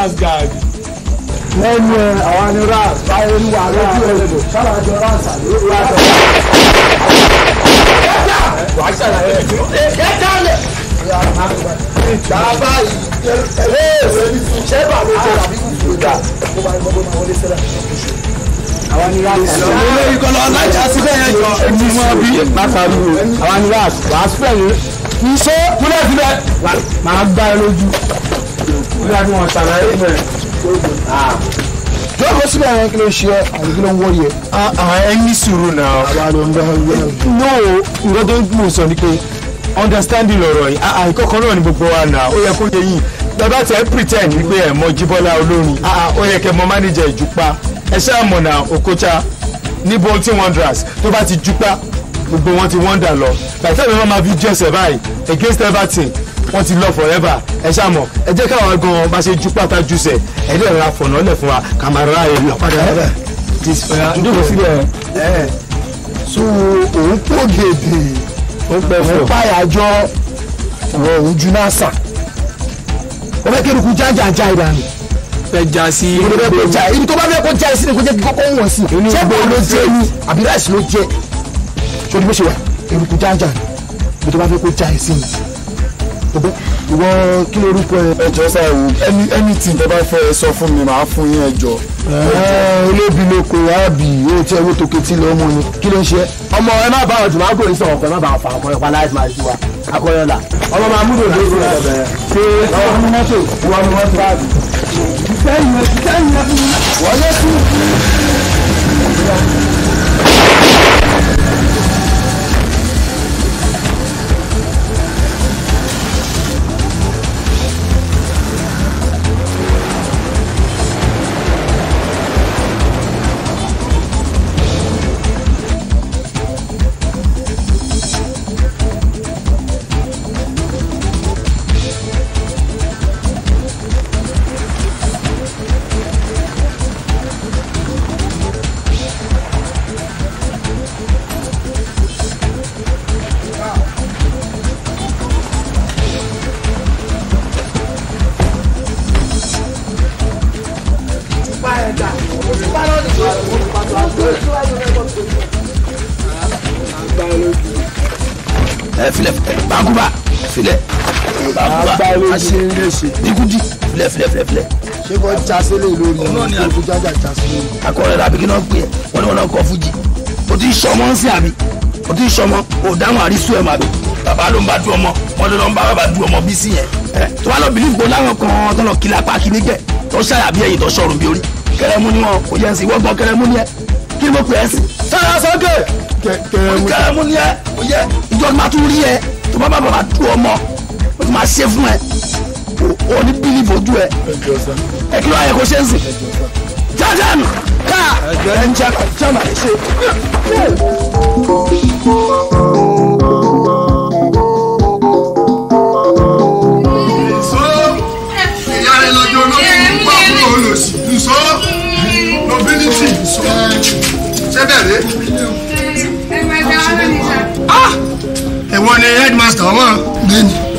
ras guy. lẹ́nu ẹ̀ àwọn ni ras báyọ̀ ní wà lójú ẹ̀rọ sábà jọ ras àbí ras ẹ̀. wàá ṣàlàyé ẹ̀ ẹ̀ dálẹ̀. bàbá yìí ṣé bàbá ló jẹ́ àbí kó bá gbọ́ bó máa wọlé sílẹ̀. àwọn ni ras ẹ̀. ilé ìkọlọ ọlájà síbẹ̀ yẹn jọ ẹni mọ́ bí. látàrí o àwọn ni ras wàá sílẹ̀ yìí ṣe múlẹ̀ síbẹ̀ máa gbá ẹ lójú bí wọ́n ṣàlàyé mẹ́. jókòó síbẹ̀ yẹn kí ló ṣe ẹ́ àti kí ló ń wọ́ yẹ. ẹ ní sùúrù náà. ló ń bẹ́ ẹ yẹ. no nǹkan tó ń mú sọ ni pé understanding lọ̀rọ̀ yìí àìkọ́kọ́ náà ni gbogbo wa náà ó yẹ kó yẹ yìí bàbá tẹ pretend wípé ẹ mọ jíbọ́lá olórin ó yẹ kẹ mọ manager ìjùpá ẹ ṣáà mọ̀ náà Okocha ní bolton wanderers tó bá ti jùpá gbogbo wọn ti wonder lọ bàtà mi wọn máa fi jọ́sẹ̀ báyìí against everton wọ́n ti lọ forever. Ẹ ṣáà mọ̀ ẹ jẹ́ káwọn gan bá ṣe jùpá tá jùsẹ̀ ẹ dẹ̀ ra fọ̀nà lẹ̀ fún wa kàmára ẹ̀ lọ. Padà ẹ̀ jókòó síbẹ̀. ẹ̀ so òun kó gèdè. Òun pàyàjọ òun ju nasa. Ó fẹ́ kí eruku jájàjà ìdànù fẹ́ já sí ibi tó fẹ́ kó já ibi tó bá fẹ́ kó já sí ni kó jẹ́ kí kọ́kọ́ wọ̀n sí. Ṣé bọ́ọ̀ ló jẹ́ ni? Àbí ráìsì ló jẹ́? Sórí bó ṣe wà? Eruku jájà ibi tó bá fẹ́ kó já sí ni ìwọ kí ló rúkọ ẹ. ẹjọ sáà ẹni anything tẹ bá fẹ́ sọ fún mi màá fún yín ẹjọ. olóbi lóko àbí o tí ẹ wó tókè tí lọ́mọ ni. Kí ló ń ṣe. ọmọ ẹ má bá ọjọ́ máa gbòòrò sọ̀rọ̀ kan ẹ má bá fa ọkọ ẹ̀pá láì máa ju wa. Akọyọ̀là. Ọmọ máa múlò lórí ẹ̀ bẹ̀rẹ̀ ṣé ọmọ mú mọ́tò? Wọ́n mú mọ́tò? Báàbí. sẹ́yìn ẹ̀ ṣe ń lè ṣe. dikudi filẹ filẹ filẹ filẹ ṣé kò já sílẹ̀ lórí Ọ̀nà ìlú jájà já sílẹ̀. akọrẹ la bikí náà pè é? Wọn ni wọn náà kọ fújì. O ti sọmọ ń sìn àbí? O ti sọmọ? O dáhùn àrísù ẹ mà bí bàbá ló ń bá du ọmọ. Wọn ló ń bá bàbá du ọmọ bí sí yẹn. Tó wà lọ bìlíf kó láwọn kan tó lọ kí lápá kí ní gẹ tó ṣàyà bí ẹyin tó sọrùn bí orí. Kẹrẹmú ni wọn kò yẹ ń sìn wọgbọn kẹrẹmú ni ẹ. Kí ni mo pè é sí. sára mu kẹrẹmú. Ni ẹ kò yẹ. Ìjọ máa tún rí ẹ. Tó bá bá bàbá du ọmọ o ti máa ṣe fún ẹ o ò ní bílíf ojú ẹ. Ẹ kí ló wáyé kó ṣe ń sìn? Nù káà ẹgbẹ́. Ń jẹ́ jẹ́mà ṣe. nso nobility. Nso ṣé bẹ́ẹ̀ rẹ. ẹ̀wọ̀n ni headmaster ọmọ? Bẹ́ẹ̀ni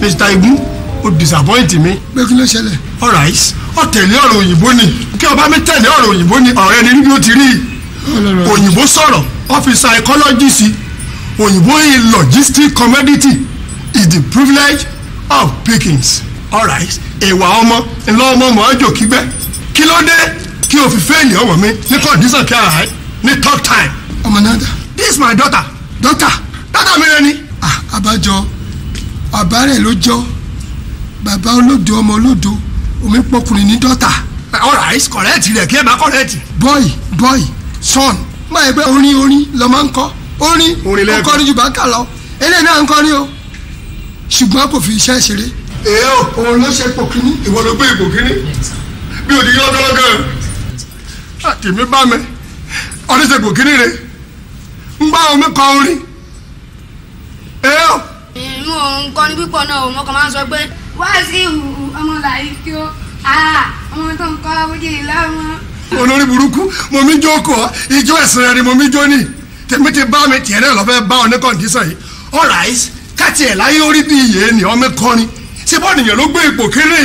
mr. Igun o disappoint mi. Pé kí ló ṣẹlẹ̀? Alright ọ tẹ̀lé ọ̀rọ̀ òyìnbó ni. Kí ọba mi tẹ̀lé ọ̀rọ̀ òyìnbó ni ọ̀rẹ́ ni níbi ó ti rí. Òyìnbó sọ̀rọ̀ ọ́fíìsì psychology sí òyìnbó in logistic commodity is the privilege of pickings. Alright ìwà ọmọ ń lọ ọmọ mọ́jọ kígbẹ́. Kí ló dé kí o fi fẹ́ẹ̀lì ọmọ mi ní condition kí ara ẹ? Ní talk time. Ọmọ náà dà? This is my daughter. Dọ́tà daughter mi rẹ ni. Ah abájọ bàbá rẹ̀ ló jọ. Bàbá olódo ọmọ olódo omi pọkùnrin ní dọ́tà. Alright correct rẹ kí ẹ bá correct. Bọ́ì bọ́ì son. Má yẹ pé orin orin lọ máa ń kọ́. Orin Orin ó lẹ́ẹ̀kan. kọrin jù bá kà lọ. Eléyìí náà ń kọrin o. Ṣùgbọ́n kò fi iṣẹ́ ṣeré. Èyí o òun ló ṣe pò kíní ìwọ ló gbé ipò kínní. Bí o di yọ gángan àtìmí bá mi. Ọdún ipò kínní rẹ ń bá omi kọ orin. Èyí o inú òun kọ́ ní pípọ̀ náà òun ọkọ̀ máa ń sọ pé wá sí ìhù ọmọ làyí kí ó ọmọ tó ń kọ́ fújì lọ́mọ. olórí burúkú mo mi jókòó ijó ẹ̀sìn rẹ ni mo mi jó ní. Tèmi ti bá mi tiẹ̀ náà lọ́fẹ́ bá ọ ní kọ́ndíṣàn yìí. Alright káti ẹ̀ láyé orí bí iye ni ọmọ kọrin. Ṣé bọ́ọ̀nù yẹn ló gbé ipò kínní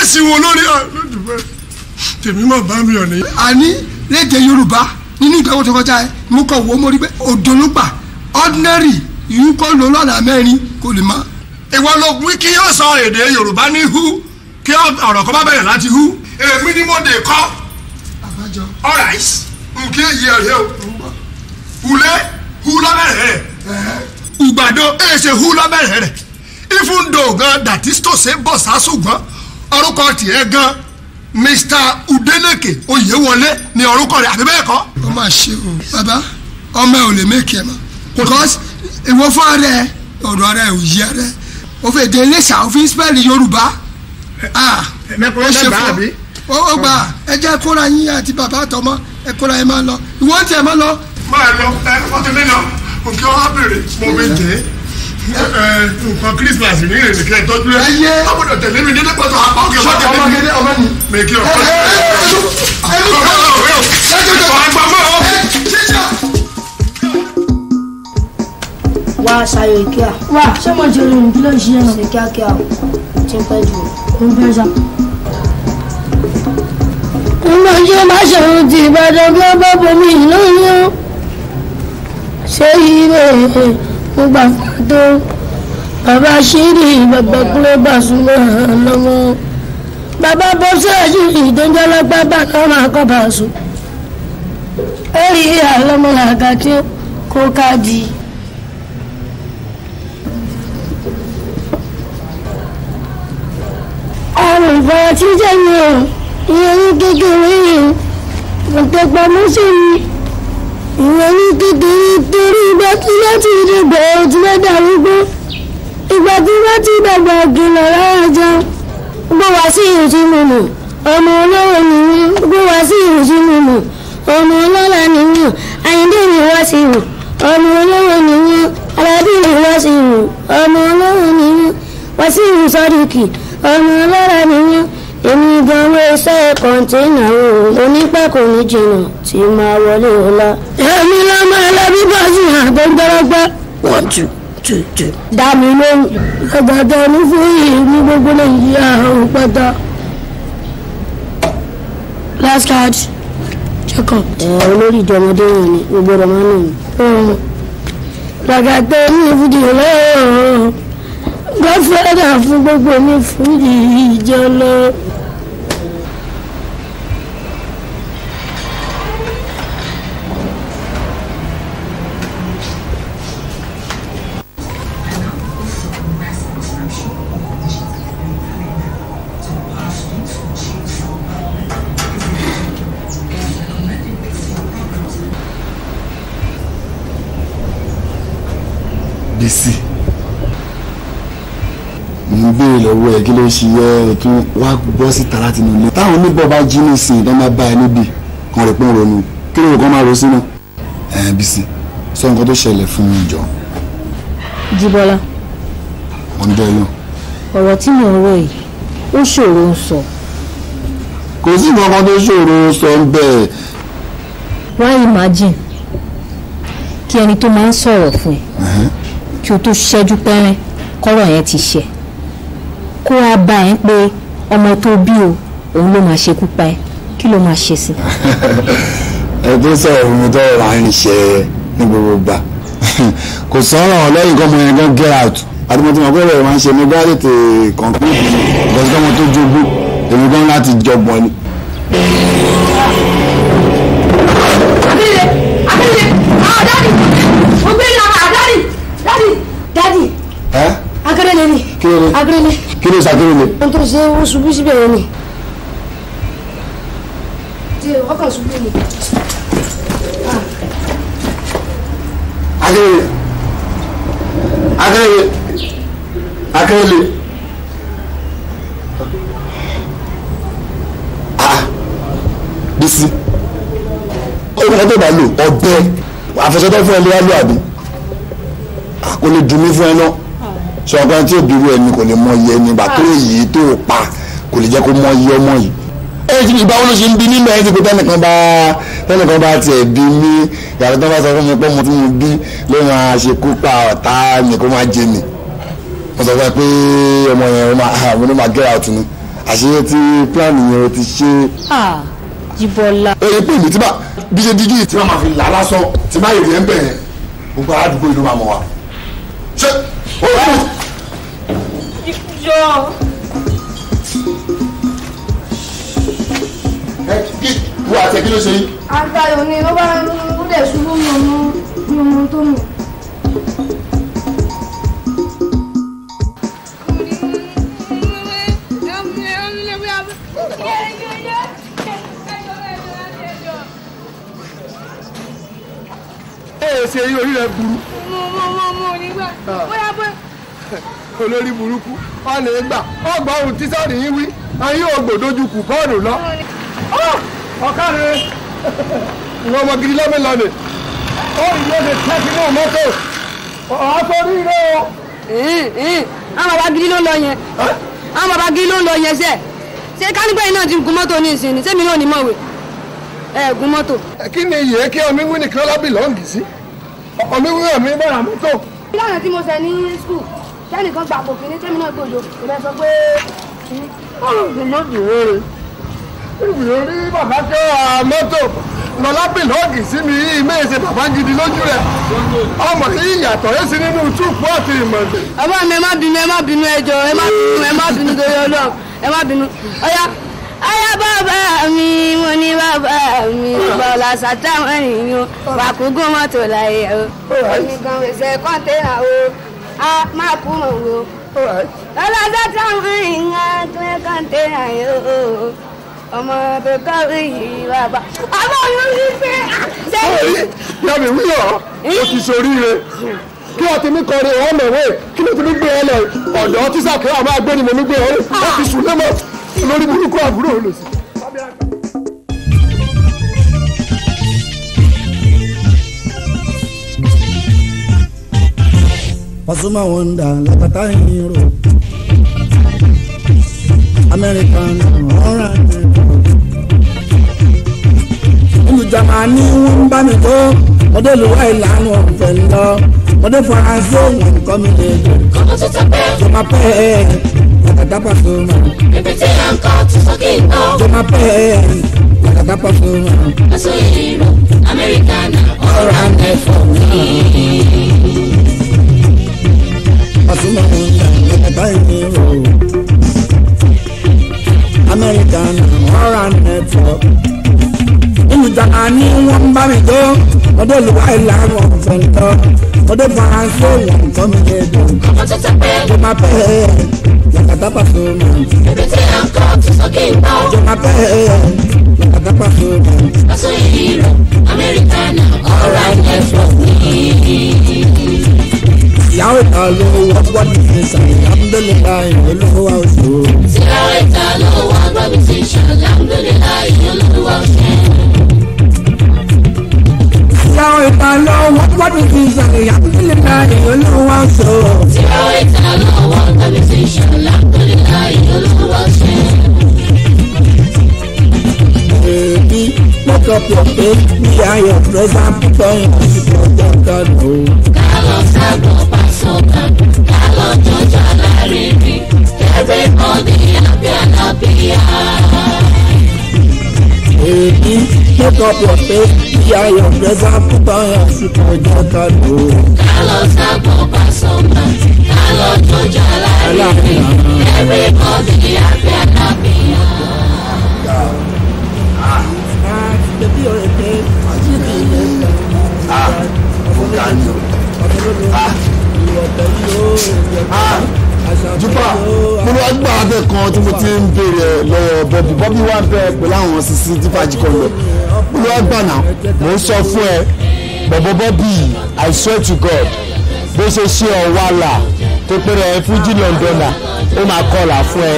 ẹ̀sìn wo lórí tèmi mọ̀ bá mi ọ̀ nìyí. àní léde yorùbá nínú ìdánwò tó kọjá ẹ? Mú kọ wo mórí pé òdòlógbà ordinary yìí kọ́ ló lọ́nà mẹ́rin kò lè má. ìwọ ló wí kí yóò sọ èdè yorùbá ní hu kí ọ̀rọ̀ kan bá bẹ̀rẹ̀ láti hu. Èmi ni mo dé kọ́. Alright nkí èyí ẹ̀rẹ́ o. Hulẹ̀ hu lọ́bẹ̀rẹ̀ rẹ̀. Ùgbàdo èsè hu lọ́bẹ̀rẹ̀ rẹ̀. Though gan that is to say bọ̀ sásùgbọ́n orúkọ tiẹ̀ gan mr udeneke oyewọlé ni orúkọ rẹ̀ àbí bẹ́ẹ̀ kọ́? Ó ṣe o bàbá ọmọ ẹ ò lè mẹ́kì ẹ mọ́. Because ìwọ fún ara ẹ ọ̀rọ̀ ara ẹ ò yí ara ẹ o fẹ́ dé iléṣà o fi spẹ́ẹ̀lì yorùbá ah ó ṣe fún ó gbà ẹ jẹ́ kóra yín àti bàbá àtọmọ ẹ kóra yín máa lọ ìwọ tiẹ̀ máa lọ máa lọ ẹ ọtí mi lọ òkè ọ̀há bèrè mo bẹ jẹ ẹ nǹkan christmas ní ìrètí kẹ tọ́jú ẹ ọgbọ́dọ̀ tẹ̀lé mi nílé pẹ̀tọ́ àpá òkè ọmọ tẹ̀lé mi ọmọgede ọmọ ni. mi kí ọkọ ẹ ẹ ẹ ẹ wá ṣayọ ìkíà wá. Ṣé mo ṣe lóyún kí ló ń ṣiṣẹ́ náà ṣe kíákíá o. Ti ń pẹ́ jù? Ó ń pẹ́ sá. ọmọ ṣé má ṣòro ti ìbàdàn bí wọ́n bá bomi lóyún. Ṣé ire mo gbà tó? Bàbá ṣírí bàbá kúlẹ̀ bá súnmọ́ lọ́wọ́ bàbá bọ́ síwájú ìdánjọ́lọ́gbà bá náà máa kọ́ bá sùn. ó rí àlọ́mọ́làkà tí ó kó káàdì. àrùn ìfarasí jẹ́ mi ò ìyẹn ní kékeré yìí kò tẹ pamọ́ sí mi. Ìyẹn ní kékeré torí ìgbà tí láti ìdìbò tí wọ́n darúgbó ìgbà tí wọ́n ti dàgbà gìlọ̀ lára jẹun gbọ́ wá sí ìhùn tí mo mọ̀. Ọmọ olówó ni mí gbọ́ wá sí ìhùn tí mo mọ̀. Ọmọ ọlọ́lá ni mí àyíndé mi wá sí ìhùn ọmọ olówó ni mí alábí mi wá sí ìhùn ọmọ olówó ni mí wá sí ìhùn sọ́dúkì ọmọ ọlọ́lá ni mí èmi gan-an iṣẹ́ kọ̀ǹténà o onípẹ́ kò ní jìnnà tí máa wọlé ọ̀la. èmi lọ́mọ ẹlẹ́bí bá sì hàn gbẹ́ngbẹ́rẹ́gbẹ́ wọ́n tù tù tù. dá mi lóhùn ọ̀gá ní fún yìí ní gbogbo nàìjíríà ọ̀hún pátá. last card check up. ẹ olórí ìjọmọdé yẹn ni gbogbo ọ̀rọ̀ máa ń nù. lọ́gàtà ní fídíò lọ́wọ́ bá fún gbogbo mi fún ìjọ lọ. Béèrè lọ́wọ́ ẹ̀ kí ló ṣe yẹ tún wá bọ́ síta láti inú ilé. Táwọn oníbọ̀ bá jí nísìnyí tó máa bá ẹ níbì kan rẹ̀ pọ́n ronú. Kí ló kán máa ro sínú. ẹ Bísí sọ nǹkan tó ṣẹlẹ̀ fún mi jọ Jíbọ́lá. Mo ń dẹ́ lọ. ọ̀rọ̀ tí mò ń rò yìí ó ṣòro ń sọ. Kò sí nǹkan kan tó ṣòro sọ ń bẹ́ẹ̀ wá imagine kí ẹni tó máa ń sọ̀rọ̀ fún ẹ kí o tó ṣẹ́jú pẹ́rẹ́ kọ́rọ̀ yẹn ti ṣẹ kó wá bá ẹ pé ọmọ tó bí o òun ló máa ṣekú pa ẹ. Kí ló máa ṣe sí? Ẹ tó sọ̀rọ̀ mi tọ́rọ̀ máa ń ṣe ní gbogbo gbà kò sọ̀rọ̀ lẹ́yìn kọ́mọ yẹn gan get out. Àdìmọ̀tì mọ̀ pé ọ̀rọ̀ máa ń ṣe ní bá tètè conclude. Ìgbésí kọ́mọ tó jogún èmi gan láti jọgbọ́n ni. Akérèdé Akérèdé ah kí ló ló ṣàkérèdé. ohun tó ṣe ó ṣubú síbẹ̀ yẹn ni. ọkàn ṣubú ni. akérèdé akérèdé akérèdé ah Bísí. Orúkọ tó bá lò ọbẹ. Àfẹsọtọ fún ẹ ló wá lò àbí? Kò lè dùn mí fún ẹ náà sọ ọgbà tí òbírú ẹni kò lè mọ iye ẹni bàtó èyí tó pa kò lè jẹ́ kó mọ iye ọmọ yìí ẹ ti ìgbà wo ló ṣe ń bí nínú ẹ ti pé tẹnìkan bá tẹnìkan bá tiẹ̀ bí mí yàrá tó bá sọ fún mi pé mo tí mo bí ló máa ṣe kú pa ọ̀tá mi kó máa jẹ mi mo sọ fún ẹ pé ọmọ yẹn mo ló máa get out ni àṣeyẹ tí plan yẹn o ti ṣe. Jíbọ́lá. èyí pè mí tí bá bí ṣe díjú yìí tí wọ́n máa fi là lásán tí má yèrè ń bẹ̀ yẹn gbogbo aládùúgbò yìí ló máa mọ̀ wá. ṣé o rà mọ̀. Yọ. ẹ kí wọ́n àti ẹ kí ló ṣe yín. àgbàyọ̀ ni ó bá ó dẹ̀ ṣubú mi ò mú mi ò mú tó mú. ẹ ṣe orí rẹ burú mo mo mo mo nígbà bóyá bóyá. Olórí burúkú. Wọn lè gbà. Ọgbà ohun tí sọ́ọ̀nì yín wí. Ayé ògbòdojú kù kọ́ọ̀nù lọ. ọ̀kadì ìwọ ọmọ gidi lọ́mí lọ́nì ó ìlú lè tẹ́sí náà mọ́tò. Ọ̀ọ́sọ rí rẹ o. àwọn bàbá gidi ló ń lọ yẹn. Àwọn bàbá gidi ló ń lọ yẹn sẹ. Ṣé kánípẹ́ yìí náà ti gun mọ́tò ní ìsinmi sẹ́mi náà ní mọ̀wé ẹ gun mọ́tò. kí ni ìyẹn kí ọmí wí nìkan lábì lọ́ǹgì sí? Ọmí wí ọmí bára mọ́tò. ìlànà tí mo ṣe ní skul kẹ́nìkan gbà pò kínní tẹ́mi náà gbòjò. Ìbẹ́ sọ pé. olódùwọ̀ rẹ̀. Ìwé rí bàbá kẹ́ mọ́tò. Lọ́lábì lọ́ọ̀gì sí mi yìí méje bàbá gidi lójú rẹ̀. Ọmọ yìí yàtọ̀ yé sí nínú túùpù àti ìmọ̀lẹ̀. bàbá mi ẹ má bínú ẹ má bínú ẹ ẹ má bínú ẹ má bínú torí Ọlọ́run. Ẹ má bínú. Ọyá ọyá bàbá mi mo ní bàbá mi. Bọ́lá sátánù ènìyàn wà kó gún mọ́tò láyé o. Èmi gan gbèsè kọ́ńténà o a má kú mọ̀ o bọ́lá sátánù ènìyàn gbé kọ́ńténà yìí o. Ọmọ tó kọ́wé yìí bàbá. Ọmọ mi rí pé sẹ́yìn. yàmi wíyọ̀ o ti soríire kí ti ní kọrin ọ̀hún mẹ̀wé kí ló ti ní gbé ọ lọ? Ọ̀dọ́ tíṣà kí wọ́n máa gbé ni mo ní gbé ọ lọ. Wọ́n ti sùn lẹ́mọ̀ lórí burúkú àbúrò olùsí. Pasuma wonder lakata hero American alright ìlú wọ́n ń bá mi tó ọdẹ olùwà ìlànà ọ̀fẹ́ lọ ọdẹ faransé wọn kọ́ mi lè dé. kọ́mọ tó tọ́ pẹ́. jọba pẹ́ lakata Pasuma. ibi tí à ń kọ́ ti sọ kí n kọ́. jọba pẹ́ lakata Pasuma. aṣọ ìrò amẹ́ríkà náà ọ̀rọ̀ àmẹ́fọ̀ mi. Pasuma Wonder ẹ̀ka ìní o. American Moral Network. Nínú jàmbá ní wọ́n ń bá mi tó. Wọ́n dé lùwà ìlànà ọ̀fẹ́ ń lọ. Wọ́n dé faransé wọ́n ń kọ́ mi lédè. ọmọ tó tẹ pé Jọ máa pẹ́ ẹ̀ yàtọ̀ Pasuma. ibi tí à ń kọ́ tó sókè ń bọ̀ Jọ máa pẹ́ ẹ̀ yàtọ̀ Pasuma. lọ́sọ̀ ìhìrò amẹ́ríkánà ọ̀rá network ní. Ìyàwó ìta ló wọ́pọ̀ ní ìsàlẹ̀ alhamdulilayi olówó oṣù. Tíráwé ta ló wá gbọ́dọ̀ sí ṣàlámdúliláì olúwa ṣe. ìyàwó ìta ló wọ́pọ̀ ní ìsàlẹ̀ alhamdulilayi olówó oṣù. Tíráwé ta ló wá gbọ́dọ̀ sí ṣàlámdúliláì olúwa ṣe. èmi make up your face bí ayọ̀ present púpọ̀ yẹn àsìkò ọjọ́ kan o. Kálọ̀ sábọ̀ everybody happy and happy. èmi make up your face ayọ̀ present púpọ̀ yẹn àsìkò ọjọ́ kan o. Kálọ̀ sábọ̀ pàṣọkà, kálọ̀ jọjà láríri, everybody happy and happy. Bébí òrèké, àjíǹde ilé ìgbà. ọ̀gá ni o. jùpá mo lọ gbà abẹ kan tí mo ti ń béèrè lọ́wọ́ bọbí bọbí wà bẹ́ẹ̀ pẹ̀lú àwọn sisi tí fàájì kan lọ. Mo lọ gbà náà. Mo ń sọ fún ẹ bọ̀bọ̀ bọ́bí i swear to god bó ṣe ṣe ọ̀wàlà tó péré ẹ fújì lọ́ndọ̀nà ó máa kọlà fún ẹ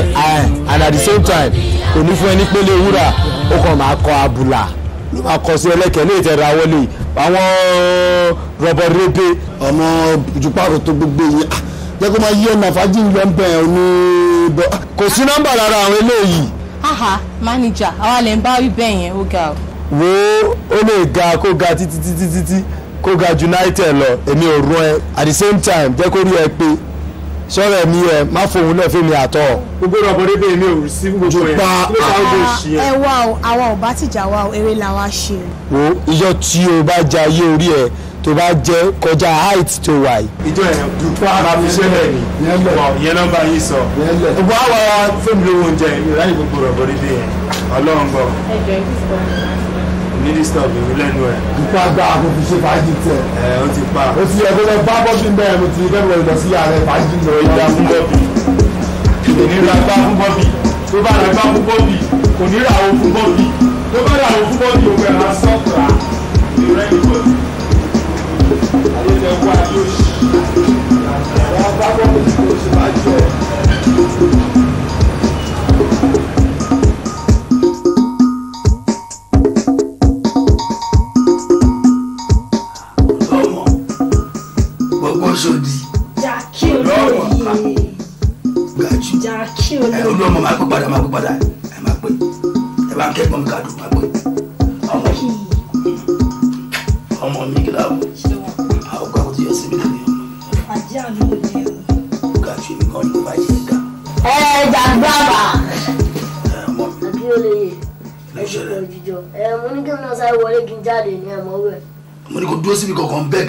and at the same time kò ní fún ẹ ní pélé wúrà ó kàn máa kọ abùlà ló máa kọ sí ẹlẹ́kẹ̀ẹ́ lè tẹ̀ ra wọlé. Àwọn rọ̀bọ̀rẹ́bẹ ọmọ jùpárò tó gbogbo yìí ah, jẹ́ kó máa yí ọ̀nà fàájì lọ ń bẹ̀ ọ́ ní bọ́. Kò sí nọ́mbà lára àwọn eléyìí. Haha manager àwa lè ń bá wí bẹ́ẹ̀ yẹn ó ga o. wo ó lè ga kó ga títí títí títí kó ga united lọ. Èmi ò rún ẹ. At the same time jẹ́ kó rí ẹ pé sọ̀rọ̀ mi ẹ má fòun náà fún mi àtọ̀. gbogbo rọ̀bọ̀rẹ́bẹ̀ mi ò sí gbogbo kí ló ó lè ṣí ẹ? Ẹ. wá o àwa ò bá tìjà wá o eré la wá ṣe. Wo iyọ̀ tí o bá ja ayé orí ẹ tó bá jẹ́ kọjá height tó wà yìí. ìjọ yẹn dùpá máa fi ṣẹlẹ̀ ni. ìyẹn náà bá yín sọ. Gbogbo àwọn fóònù lówó oúnjẹ láyé gbogbo rọ̀bọ̀rẹ́bẹ̀ yẹn. Ọlọ́run gbọ́. Ní disturb mi lẹ́nu ẹ̀. Nípa gba àkókò ṣe fàájì tẹ. ẹ̀ ó ti pa. Ó ti yẹ kó lọ bá bọ́bí bẹ́ẹ̀ mo ti fẹ́ wọlé lọ sí ààrẹ fàájì lọ ìgbà fún bọ́bì kò ní ra gbá fún bọ́bì tó bá ra gbá fún bọ́bì kò ní ra àwọn fún bọ́bì tó bá ra àwọn fún bọ́bì òun ẹ̀ ra. Sọ́kùrà ìrẹ́ ìbọ̀dì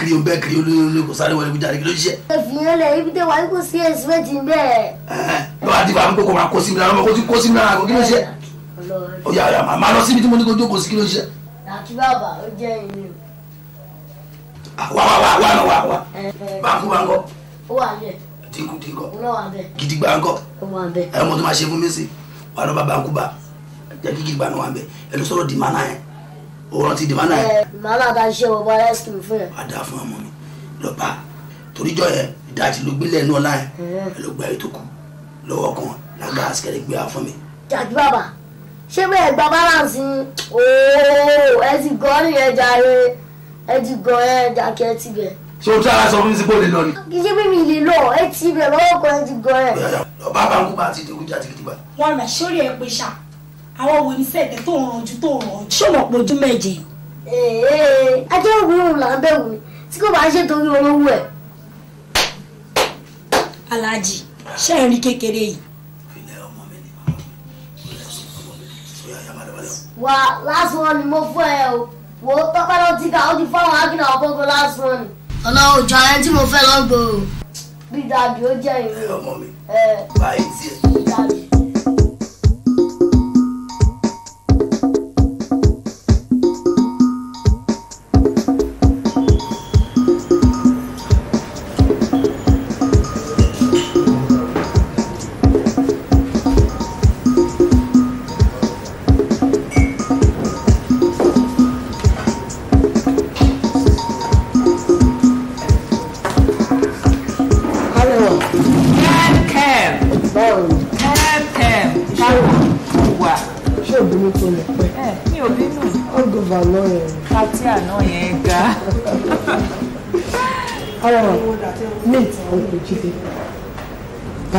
kiri bẹ́ẹ̀ kiri olóyún kò sáré wọlé jáde kí ló ṣe? Ẹ fi yẹn lẹ ibi tẹ wàá kó sí ẹsìmẹtì bẹ́ẹ̀. ẹ lọ́wọ́ àti bàbá kò máa kó sí mi lára ọmọ kó tí kó sí mi lára kó kí ló ṣe? Ó yà yà máa lọ síbi tí mo ní kó jókòó sí kí ló ṣe? Àti bàbá ó jẹ́ ìní Ah, wá wá wá wá náà wá wá. O. ẹ ẹ báńkú bá ń kọ́ ó wà bẹ́ẹ̀ dínkù dínkù. Ó wà bẹ́ẹ̀ gidigba ń kọ́ ó wà bẹ́ẹ̀. ẹ mọ tó máa ṣe fún mi sí. Wà lọ bá báńkú bá. Jẹ́ kí gidigba náà ó rántí dìmánà yẹn. Ẹ màmá ta ṣe wọ bá rẹ́sìkì fún yẹn. á dáa fún ọmọ mi. Lọ bá toríjọ yẹn ìdajì ló gbélé ẹnu ọ̀la yẹn. Ẹ lọ gba ètò kù lọ́wọ́ kan lága àsìkẹ́rẹ́ gbé wá fún mi. Jàdí bàbá ṣé bẹ́ẹ̀ gba balance yín ooo ẹ ti gan nìyẹn jàre. Ẹ ti gan ẹ jàkẹ́ ẹ ti bẹ̀. ṣé o tí ara sọ fún mi sí bóde lọ ni? Kì í ṣe bí mi lè lọ ẹ ti bẹ̀ lọ́wọ́ kan ẹ ti gan ẹ. lọ bá báńkú bá àti ìdíkú jáde gidigba wọn rà sórí ẹ pé ṣá àwọn wo ní sẹ́ẹ̀tẹ̀ tó ń ranjú tó ń ranjú. ṣé mo pojú méje. ajé òwúrò là ń bẹ̀wò ni tí kò bá ṣe torí olówó ẹ̀. aláàjì ṣé ẹ rí kékeré yìí. wà last one ni mo fún ẹ o wò ó tọ́pẹ́ lọ ti kà ó ti fáwọn akínà ọ̀gbọ́gbọ́ last one. ọ̀nà òjò ayé tí mo fẹ́ lọ gbòòrò bí bí dàbí ó jẹ́ ìwé. ọmọ mi ẹ báyìí tiẹ̀.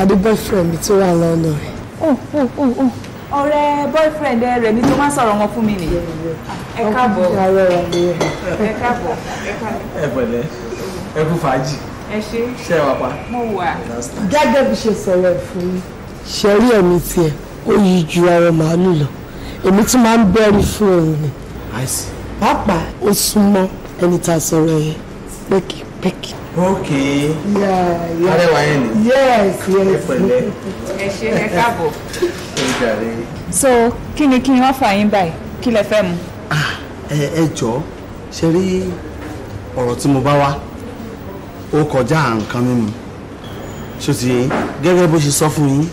Pàdé boyfriend mi tó wà lọ́nà rẹ̀. Oh, oh, oh, oh. ọ̀rẹ́ boyfriend rẹ̀ mi tó máa sọ̀rọ̀ wọn fún mi nìyẹn. ẹ káàbọ̀ ni ẹ̀. káàbọ̀ ẹ káàbọ̀ ẹ pẹ̀lẹ́ ẹ kú fàájì ẹ ṣe ṣe wà pa. mo wà. Gẹ́gẹ́ bí ṣe sọ̀rọ̀ fún mi. Ṣẹ̀rí ẹ̀mí tiẹ̀, ó yí ju àwọn màálù lọ. Èmi tún máa ń bẹ́rí fún òun ni. Pàápàá ó súnmọ́ ẹni tá a sọ̀rọ̀ yẹn pẹ́kipẹ́ki. Ok Yeah, yeah. arẹwà yẹn ni. Yes, yes. ẹ ṣe ẹ káàbọ̀. so kí ni kí n wá fà yín báyìí kí lẹ fẹ́ mu. ẹ ẹ jọ ṣe rí ọ̀rọ̀ tí mo bá wá ó kọjá nǹkan mímu yín gẹ́gẹ́ bó ṣe sọ fún yín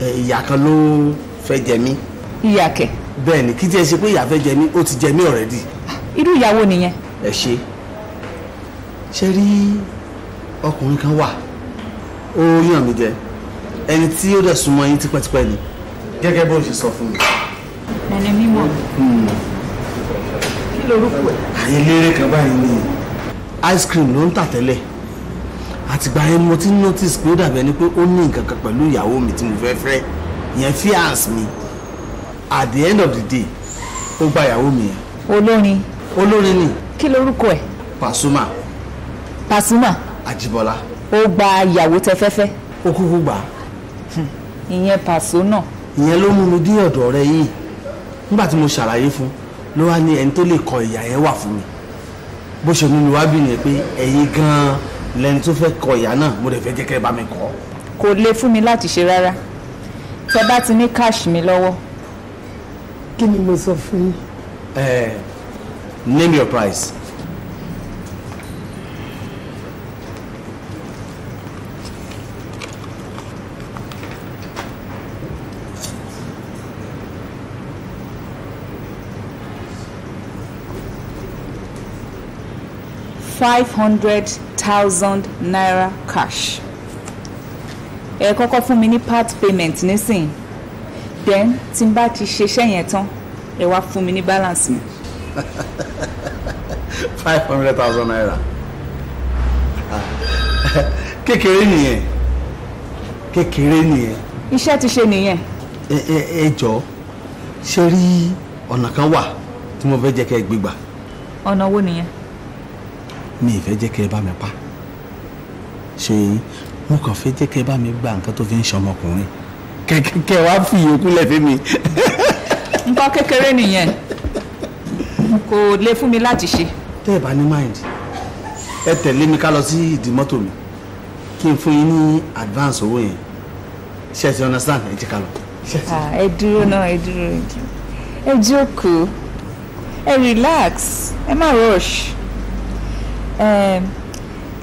ẹ, ìyá kan ló fẹ́ jẹ mí ìyá kẹ bẹ́ẹ̀ ni kí tí ẹ ṣe pé ìyá fẹ́ jẹ mí ó ti jẹ mí already irú ìyàwó nìyẹn. ẹ ṣe ṣe rí ọkùnrin kan wà? Ó yàn mí jẹ. Ẹni tí ó dẹ̀ súnmọ́ yín tipẹ́tipẹ́ ni. Gẹ́gẹ́ bó ṣe sọ fún mi. ẹni mímọ́. Kí lorúkọ ẹ. àyè eléré kan báyìí ni. Ice cream ló ń tà tẹ́lẹ̀. Àtìgbà yẹn mo ti notice pé ó dàbí ẹni pé ó ní nǹkan kan pẹ̀lú ìyàwó mi tí mo fẹ́ fẹ́. Ìyẹn fiance mi. At the end of the day ó gba ìyàwó mi yẹn. Olórin. Olórin ni. Kí lorúkọ ẹ. Pasuma Pasuma. Ajibola. Ó gba ìyàwó tẹ fẹ́fẹ́. Ó kúkú gbà á. Ìyẹn Paso náà ìyẹn ló mú mi dé ọ̀dọ̀ rẹ yìí. Nígbà tí mo ṣàlàyé fún ló wá ní ẹni tó lè kọ ìyà yẹn wà fún mi. Bó ṣe mú mi wá bí nìyẹn pé ẹ̀yin gan-an lẹni tó fẹ́ kọ ìyà náà mo lè fẹ́ jẹ́ kẹ́ ẹ bá mi kọ́. Kò le fún mi láti ṣe rárá. Tẹ bá ti ní cash mi lọ́wọ́. Kí ni mo sọ fún yín? ẹ name your price. Five hundred thousand naira cash. Ẹ kọ́kọ́ fún mi ní part payment nísìnyí. Then tí n bá ti ṣiṣẹ́ yẹn tán ẹ wá fún mi ní balance mi. five hundred thousand naira. Kékeré nìyẹn. Kékeré nìyẹn. Iṣẹ́ ti ṣe nìyẹn. Ẹ ẹ ẹ jọ ṣe rí ọ̀nà kan wà tí mo fẹ́ jẹ́ kẹ́ ẹ gbégbà ọ̀nà wo nìyẹn. Mi ì fẹ́ jẹ́ kẹ́ ẹ bá mi pa. Ṣe yín? Mo kàn fẹ́ jẹ́ kẹ́ ẹ bá mi gba nǹkan tó fi ń ṣọmọkùnrin. Kẹ́kẹ́ wá fi ìyókù lẹ̀ fún mi. nǹkan kékeré nìyẹn. Kò le fún mi láti ṣe. tẹ́ ẹ bá ní mind ẹ tẹ̀lé mi ká lọ sí ìdí mọ́tò mi. Kí n fún yín ní advance owó yẹn. Ṣe ti understand? Ẹ jẹ́ ká lọ. Ah, ẹ dúró náà ẹ dúró. Ẹ jókòó. Ẹ relax. Ẹ má rush Em,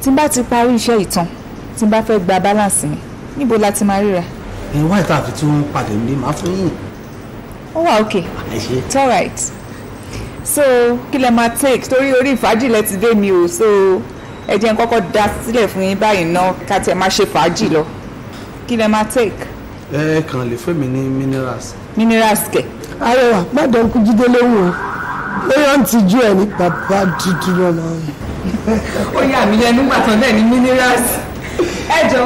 tí n bá ti parí iṣẹ́ ìtàn tí n bá fẹ́ gba balance mi níbo la ti máa ríra ẹ wá ìta àfi tún pàdé nílé máa fún yín. ó wà ṣe. it's alright so kí lẹ máa take torí orí ìfàájì lẹ ti dé mi o so ẹ jẹ́ n kọ́kọ́ dá sílẹ̀ fún yín báyìí ná ká tiẹ̀ máa ṣe fàájì lọ kí lẹ máa take ẹ kàn lè fún mi ní minerals. minerals kẹ̀. Arẹwà gbọ́dọ̀ kú jíde lóhùn o. Lóyún ń tijú ẹ̀ ní bàbá dúdú lọ́nà. ó yà mí lẹ́nu gbà tán náà ní minerals. ẹ jọ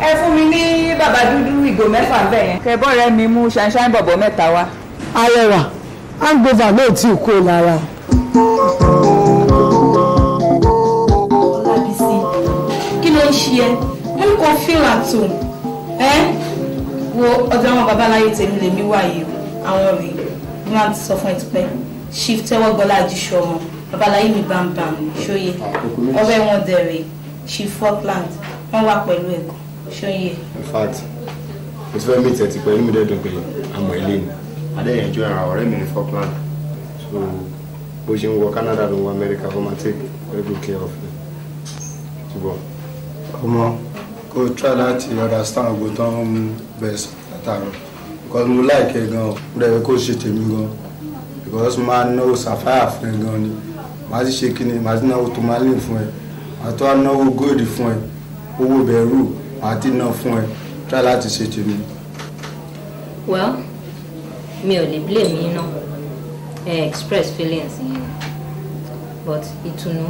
ẹ fún mi ní bàbá dúdú ìgò mẹ́fà bẹ́ẹ̀ yẹn. kẹbọ́ rẹ mi mú ṣàǹṣàǹ bọ̀bọ̀ mẹ́ta wá. Arẹwà hangover náà tí o lára. Ọlábísí kí ló ń ṣe ẹ́ mo ní kó feel at home ẹ́ wo ọ̀dọ̀ àwọn babaláyé tèmi lèmi o àwọn rèé wọ́n ti sọ fún ẹ ti pẹ́ chief tẹ́wọ́gbọ́lá àjíṣọ́ wọn babaláyé mi bá ń bá mi ṣóye ọ̀rẹ́ wọn dẹ̀rẹ̀ chief falkland wọ́n wá pẹ̀lú ẹ̀kọ́ ṣóyè. in fact mo ti fẹ́ meet ẹ ti pẹ́ inú mi dẹ́dùn pé àmọ́ ilé ni. Adéyẹn jó ara ọ̀rẹ́ mi ní Falkland. So bó ṣe ń wọ Canada ló ń wọ America for my take very good care of me ṣùgbọ́n ọmọ kò try láti understand gbogbo tó ń bẹ̀ sọ látàrọ because mo like ẹ gan mo dẹ̀ fẹ́ kó ṣe tèmi gan because máa náwó sàfáyà fún ẹ gan ni. Màá ti ṣe kíni màá ti náwó tomalin fún ẹ. Màá tó náwó gold fún ẹ. Owó bẹ̀rù màá ti ná fún ẹ. Try láti ṣe tèmi. well mi ò lè blame yín náà ẹ express feelings yẹn but ìtùnú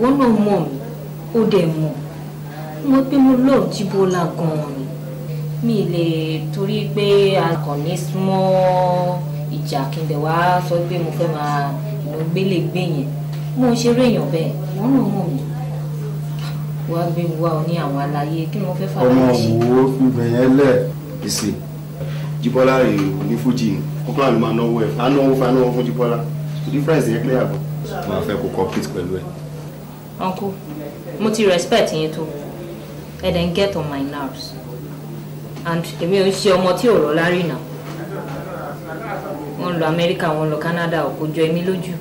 wọn náà mọ̀ mí. Ó dẹ̀ mọ̀. Mo pé mo lọ jíbọ́lá gan-an ni. Mi lè torí pé a kàn ní small ìjà kí n dẹ̀ wá sọ pé mo fẹ́ máa lọ gbélé gbé yẹn. Mo ń ṣeré èèyàn bẹ́ẹ̀ wọn náà mọ̀ mí. Wá gbé mi wá ní àwọn àlàyé kí mo fẹ́ fà ọmọ láyé ṣe. wo ibẹ̀ yẹn lẹ̀? Ìsìn Jíbọ́lá rè é ní Fuji ni. Falkland ló máa náwó ẹ̀ á náwó fún anáwó fún Jíbọ́lá. Difference yẹn clear bọ̀? Wọ́n á fẹ́ kó cooperate pẹ̀lú ẹ̀. uncle mo ti respect yín tó. Ẹ dẹ̀ ń get on my nerves. And èmi ò ń ṣe ọmọ tí ò rọ lárí náà wọ́n lọ amẹ́ríkà wọ́n lọ canada ò kò jọ èmi lójú.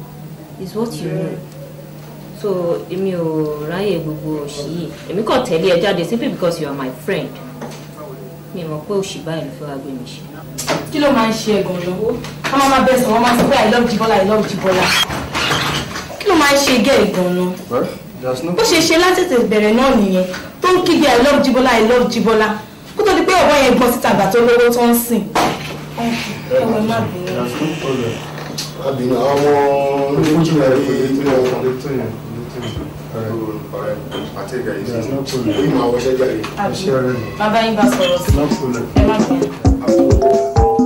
Is what you know. So èmi ò ráyè gbogbo òṣì yìí. Èmi kàn tẹ̀lé ẹ jáde simply because you are my friend. Mi mọ̀ pé òṣì báyìí ló fẹ́ wá gbé mi ṣe. kí ló máa ń ṣe ẹ̀gàn lọ́wọ́ wọ́n máa bẹ̀ sọ wọ́n máa sọ pé i love Jíbọ́lá i love Jíbọ́lá kí ló máa ń ṣe gẹ́ ìgàn náà bó ṣe ṣe látètè bẹ̀rẹ̀ náà nìyẹn tó ń kígbe i love Jíbọ́lá i love Jíbọ́lá kó tó di pé ọ̀wọ́ yẹn gbọ́n síta àgbà tó lówó tó ń sìn. Ẹ̀wọ̀n má bínú. àbínú àwọn onífújì náà rí èyí tí wọ́n lè tó yẹn ọ̀rẹ́ àti ìgbà yìí sí i máa wọṣẹ́ jáde. bàbá yín bá sọ̀rọ̀ sí. Ẹ má bínú.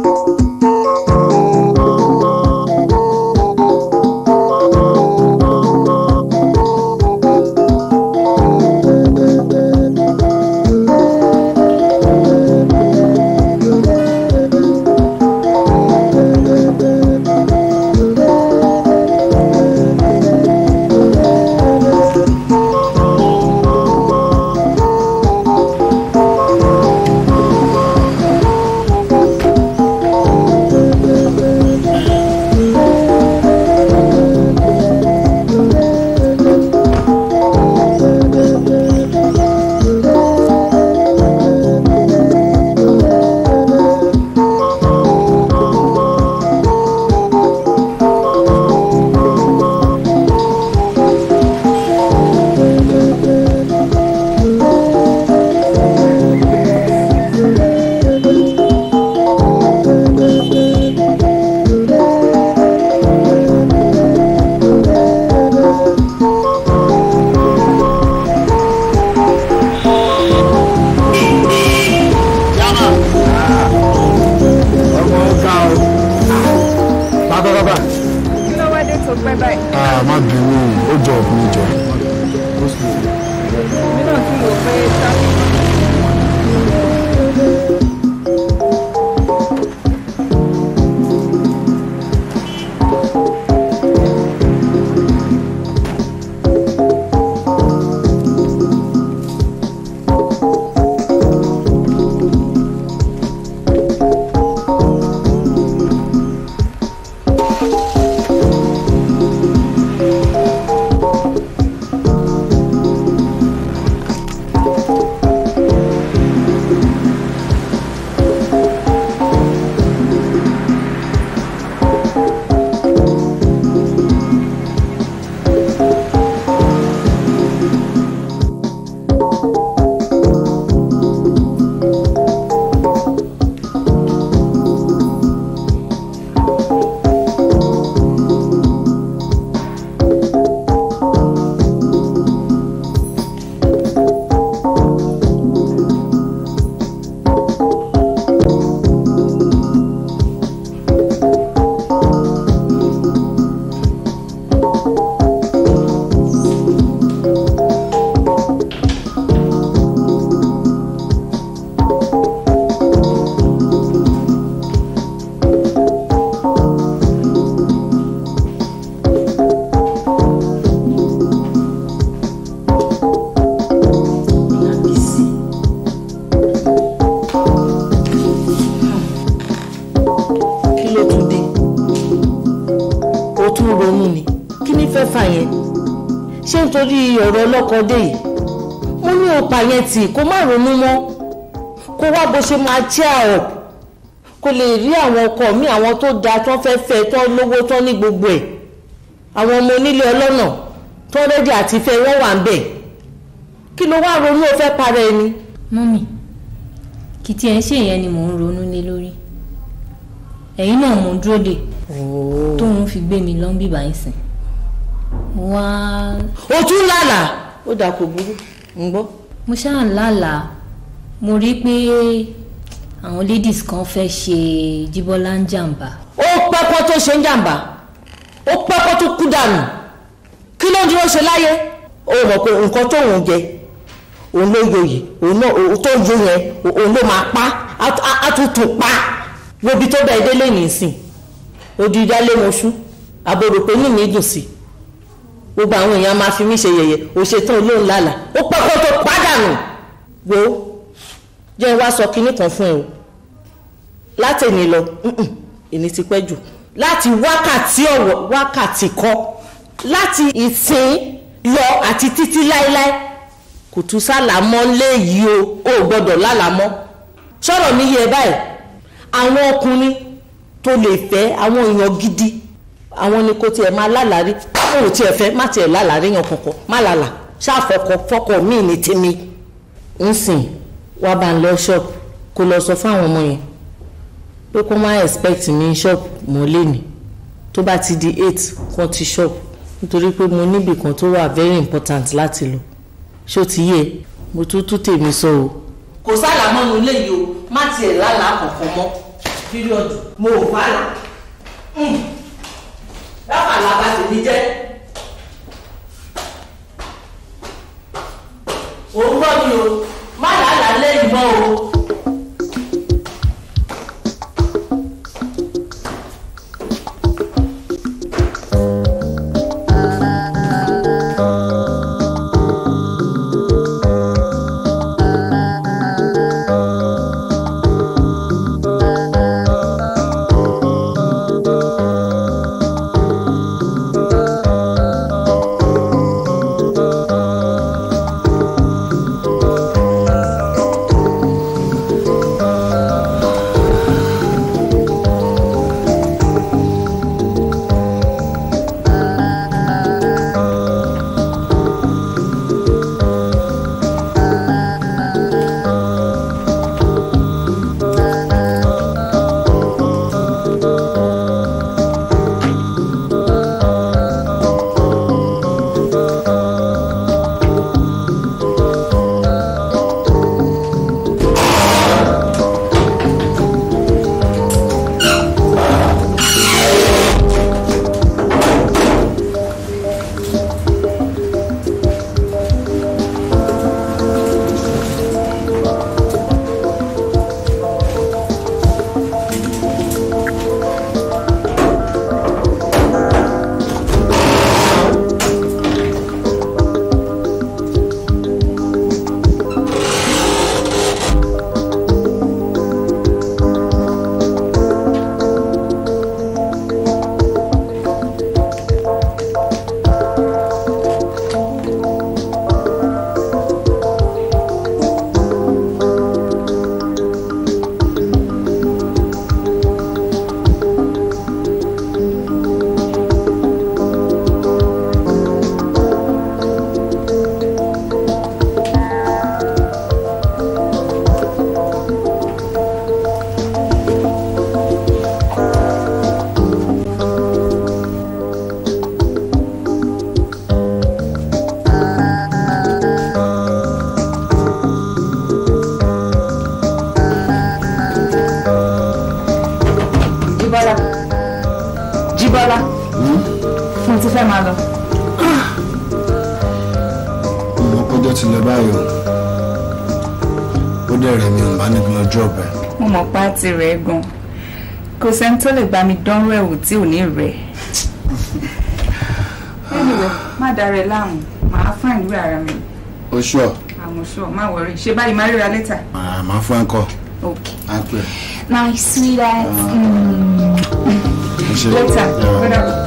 Ọ̀rọ̀ ọlọ́kọdé yìí. Mo ní ọ̀pá yẹn tì kó má ronú mọ́. Kó wá bó ṣe máa cheer up. Kó lè rí àwọn ọkọ mi àwọn tó dáa tó fẹ́ fẹ́ tó lówó tó ní gbogbo ẹ̀. Àwọn ọmọ onílé ọlọ́nà tó rẹ́dí àti fẹ́ wọ́n wà ń bẹ̀ kí ló wá ronú o fẹ́ para ẹni. mọ́mì kì í tiẹ̀ ṣe ìyẹn ni mò ń ronú lé lórí. Ẹ̀yin náà mò ń dúró dè tóun fi gbé mi lọ́n bíbá yín sìn wá. o tún lálàá ó dà kò burú. Ń gbọ́. mo ṣáà lálàá mo rí pé àwọn ladies kan fẹ́ ṣe jíbọ́lá ń jàǹbá. ó pẹ́pọ́ tó ṣe ń jàǹbá. Ó pẹ́pọ́ tó kú dànù. Kí ló ń dúró ṣe láyé? Ó mọ̀ pé nǹkan tóun jẹ òun ló yoyè òun náà òun tó yo yẹn òun ló máa pa. Á tún tún pa. Wobi tó bẹ́ẹ̀ délé nìsín odi ìdálé mọ́ṣú. Àbòrò pé ní mi dùn sí gbogbo àwọn èèyàn máa fi mí ṣe yẹ̀yẹ́. Òṣètò olóhùn lálàá. Ó pẹ́pọ́ tó pàdánù. Wo jẹ́ wá sọ kinní kan fún ẹ o. Látẹ̀yìn lọ èmi ti pẹ́ jù. Láti wákàtí ọ̀wọ̀ wákàtí kan láti ìsìn lọ àti títí láéláé. Kò tún sálàmọ́ léyìí o. Ò gbọ́dọ̀ lálàmọ́. Sọ̀rọ̀ mi yẹ báyìí. Àwọn ọkùnrin tó lè fẹ́ àwọn èèyàn gidi àwọn ni kò tiẹ̀ máa lálàrí ó tiẹ̀ fẹ́ má tiẹ̀ lálàrí yan kankan má lálà ṣáàfọkọ fọkọ míì ní tèmi. Ń sìn wá bá ń lọ ṣọ́ọ̀bù kó lọ sọ fún àwọn ọmọ yẹn pé kó má expect mi ṣọ́ọ̀bù mọ́ lẹ́nu tó bá ti di eight kan ti ṣọ́ọ̀bù nítorí pé mo níbì kan tó wà very important láti lọ. Ṣó ti yẹ mo tún tún tèmi sọ o. kò sálà mọ́nu léyìí o. Má tiẹ̀ lálàá kankan mọ́. Píríọ̀dù mo ò bá là dábàá làbá tèmi jẹ́. Òun gbọ́ mi o ti rẹ̀ gan kò sẹ́ni tó lè bá mi dánrú ẹ̀wò tí ò ní rẹ̀. anyway má darẹ̀ láàmú màá fún ìwé ara mi ó ṣọ́ àmọ́ sure má wọrí ṣe báyìí má ríra later. màá fún ẹ kọ́ é. my sweetheart. Mm. Ẹ ṣé. later. Yeah.